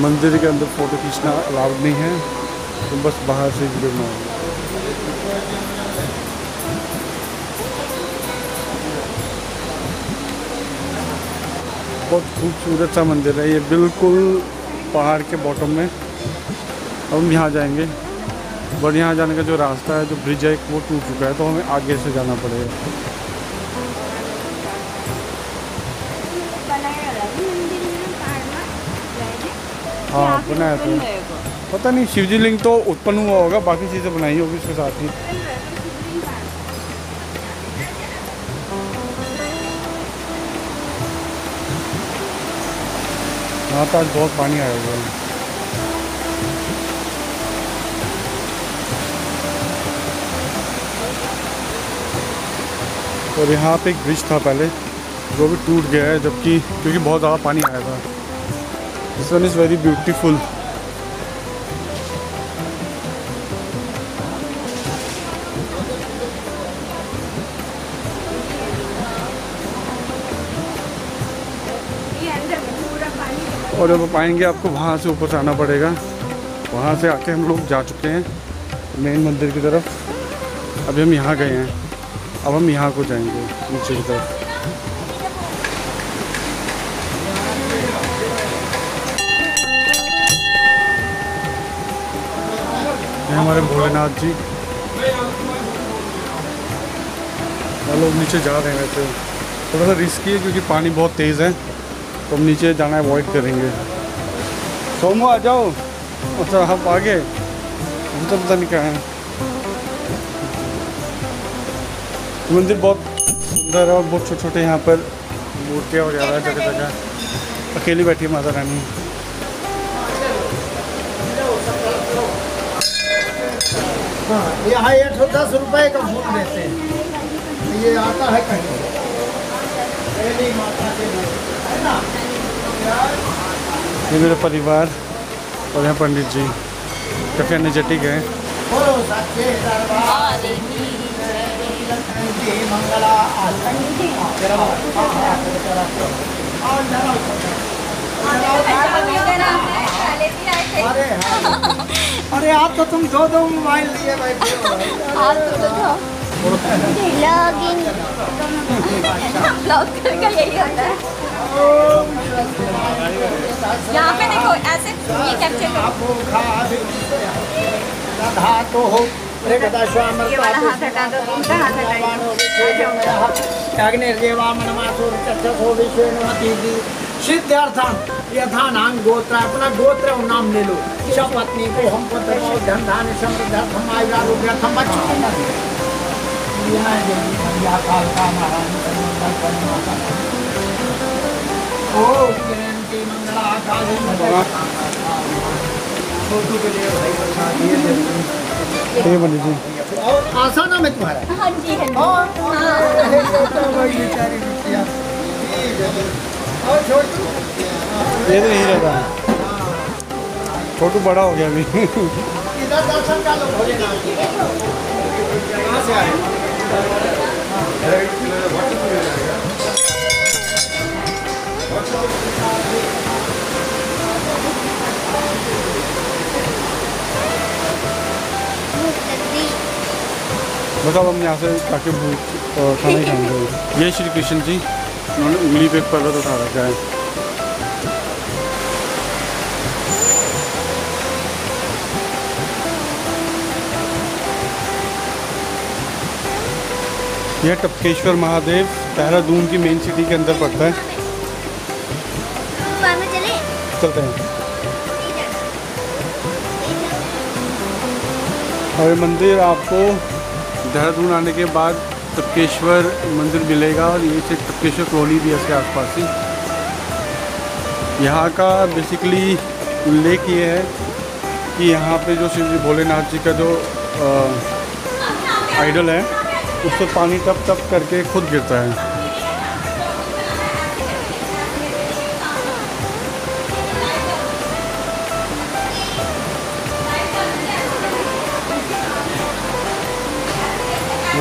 मंदिर के अंदर फ़ोटो खींचना अलाउड नहीं है तो बस बाहर से वीडियो बनाओ बहुत खूबसूरत सा मंदिर है, ये बिल्कुल पहाड़ के बॉटम में। हम यहाँ जाएँगे बट यहाँ जाने का जो रास्ता है, जो ब्रिज है, वो टूट चुका है तो हमें आगे से जाना पड़ेगा। हैं बनाया था। पता नहीं शिवजी लिंग तो उत्पन्न हुआ होगा बाकी चीज़ें बनाई होगी उसके साथ ही। यहाँ तो आज बहुत पानी आया हुआ है। और यहाँ पे एक ब्रिज था पहले जो भी टूट गया है जबकि क्योंकि बहुत ज़्यादा पानी आया था। ये अंदर में पूरा पानी और जब पाएँगे आपको वहाँ से ऊपर आना पड़ेगा। वहाँ से आके हम लोग जा चुके हैं मेन मंदिर की तरफ़। अभी हम यहाँ गए हैं। अब हम यहाँ को जाएँगे, नीचे की तरफ़। हमारे भोलेनाथ जी। लोग नीचे जा रहे हैं वैसे। थोड़ा सा रिस्की है क्योंकि पानी बहुत तेज़ है। तो हम नीचे जाना अवॉइड करेंगे। सोमो, आ जाओ। अच्छा हम आगे। हम तो पता नहीं क्या है। मंदिर बहुत सुंदर है और बहुत छोटे छोटे यहाँ पर। मूर्तियाँ वगैरह जगह जगह अकेली बैठी है माता रानी। हाँ यहाँ एक सौ दस रुपए का फूल देते हैं ये आता है कहीं पहली माता के लिए, है ना ये मेरा परिवार और यहाँ पंडित जी काफ़ी एनर्जेटिक है मंगला। अरे। आप तो तुम दो दो मोबाइल लिए बैठे हो लॉगिन ब्लॉग का यही होता है। यहाँ पे देखो ऐसे ये कैप्चर करो। धातु हो। हटा यथा नाम गोत्र अपना गोत्र और नाम ले लो सपत्नी को हम पुत्र को धन धान ये पंडित जी और आसान है तुम्हारा हाँ जी। हाँ और छोटू ये तो नहीं रहता छोटू बड़ा हो गया अभी। इधर दर्शन कर लो भोलेनाथ के। कहाँ से आए? मतलब हम यहाँ से जाके खाना ही खाएँगे। ये श्री कृष्ण जी उन्होंने उंगली पे एक पर्वत उठा रखा है। यह टपकेश्वर महादेव देहरादून की मेन सिटी के अंदर पड़ता है। चले? चलते हैं। और ये मंदिर आपको देहरादून आने के बाद टपकेश्वर मंदिर मिलेगा और ये से टपकेश्वर कॉलोनी भी है इसके आसपास ही। यहाँ का बेसिकली उल्लेख ये है कि यहाँ पे जो श्री भोलेनाथ जी का जो आइडल है उससे पानी टप टप करके खुद गिरता है।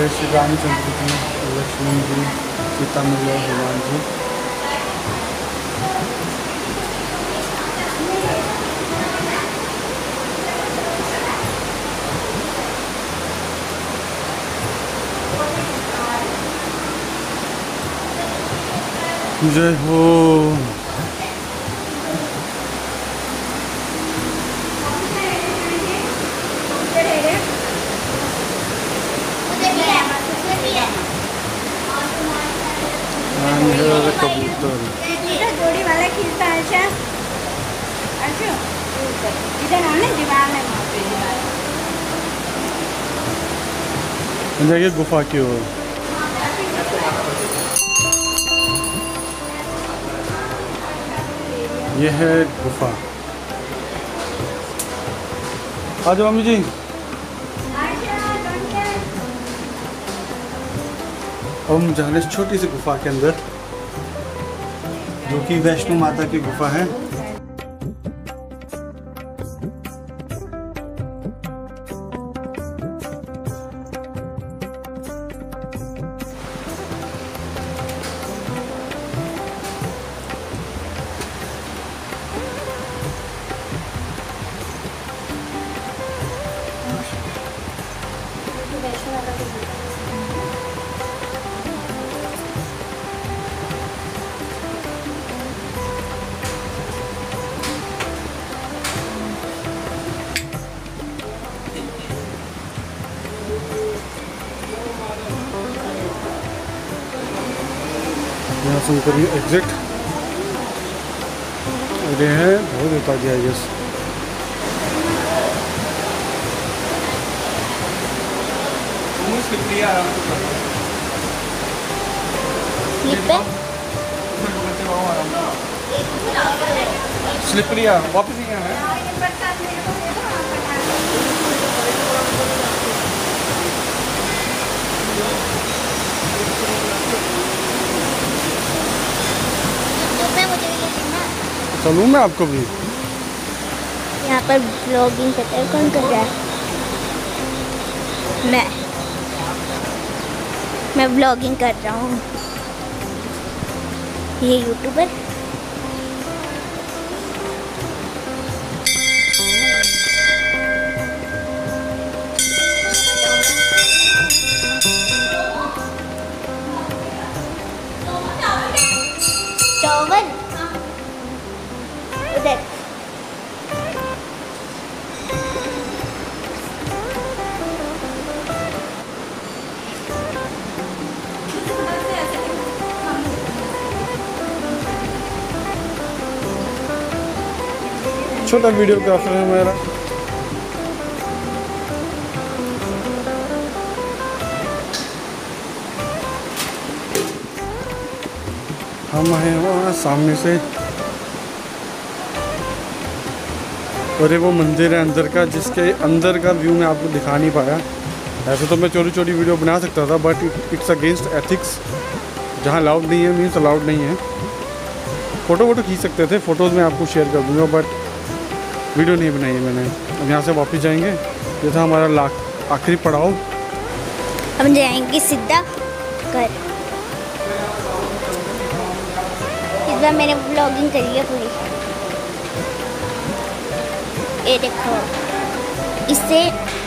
श्री रामचंद्र जी, लक्ष्मण जी सीता मैया भगवान जी। जय हो हाँ, ये कबूतर इधर वाला खिलता है अच्छा अच्छा इधर आने दीवार है वहाँ पे दीवार गुफा की ओर। ये है गुफा। आ जाओ मम्मी जी। हम जा रहे छोटी सी गुफा के अंदर, जो कि वैष्णो माता की गुफा है। यहाँ से करिए एग्जिट ये है बहुत स्लिपरी वापस आना है चलूँ मैं आपको भी। यहाँ पर ब्लॉगिंग करता कौन कर रहा है? मैं। मैं ब्लॉगिंग कर रहा हूँ। ये यूट्यूबर छोटा वीडियोग्राफर है मेरा। हम आए वहाँ सामने से। और ये वो मंदिर है अंदर का, जिसके अंदर का व्यू मैं आपको दिखा नहीं पाया। ऐसे तो मैं चोरी चोरी वीडियो बना सकता था बट इट्स अगेंस्ट एथिक्स जहाँ अलाउड नहीं है मीन्स अलाउड नहीं है। फ़ोटो वोटो खींच सकते थे फ़ोटोज़ मैं आपको शेयर कर दूँगा बट वीडियो नहीं बनाई है मैंने। अब यहाँ से वापस जाएँगे। ये था हमारा लाख आखिरी पड़ाव। हम जाएँगे सीधा घर। इस बार मैंने ब्लॉगिंग करी है पूरी। ये देखो। इससे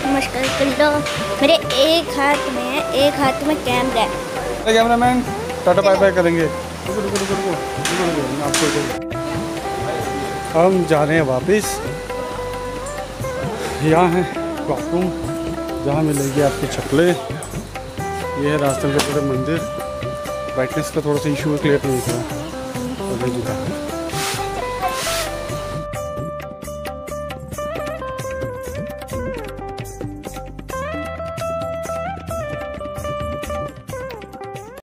मुश्किल कर लो मेरे एक हाथ में है एक हाथ में कैमरा है। Camera man tata bye bye करेंगे। रुको रुको रुको रुको। रुको रुको आपको हम जा रहे हैं वापस। यहाँ है बाथरूम जहाँ मिलेगी आपकी चप्पलें ये है रास्ते में पूरा मंदिर। ब्राइटनेस का थोड़ा सा इशू क्लियर नहीं था। दिखा